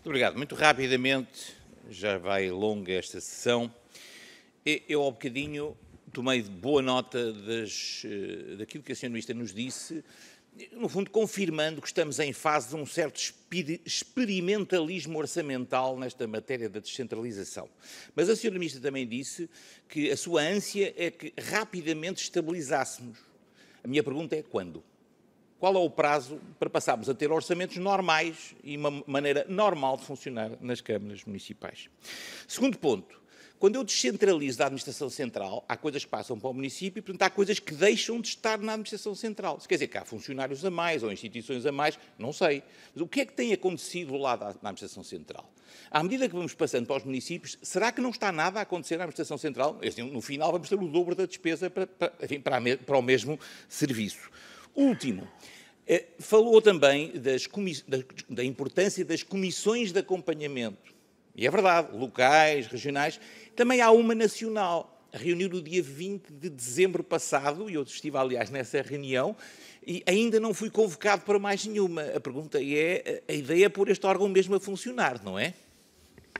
Muito obrigado. Muito rapidamente, já vai longa esta sessão. Eu, ao bocadinho, tomei boa nota das, eh, daquilo que a Sra. Ministra nos disse, no fundo, confirmando que estamos em fase de um certo experimentalismo orçamental nesta matéria da descentralização. Mas a Sra. Ministra também disse que a sua ânsia é que rapidamente estabilizássemos. A minha pergunta é quando? Qual é o prazo para passarmos a ter orçamentos normais e uma maneira normal de funcionar nas câmaras municipais? Segundo ponto, quando eu descentralizo da administração central, há coisas que passam para o município e, portanto, há coisas que deixam de estar na administração central. Isso quer dizer que há funcionários a mais ou instituições a mais, não sei. Mas o que é que tem acontecido lá na administração central? À medida que vamos passando para os municípios, será que não está nada a acontecer na administração central? Assim, no final vamos ter o dobro da despesa para, para, enfim, para, a, para o mesmo serviço. Último, eh, falou também da, importância das comissões de acompanhamento. E é verdade, locais, regionais, também há uma nacional. Reuniu no dia 20 de dezembro passado, e eu estive, aliás, nessa reunião, e ainda não fui convocado para mais nenhuma. A pergunta é: a ideia é pôr este órgão mesmo a funcionar, não é?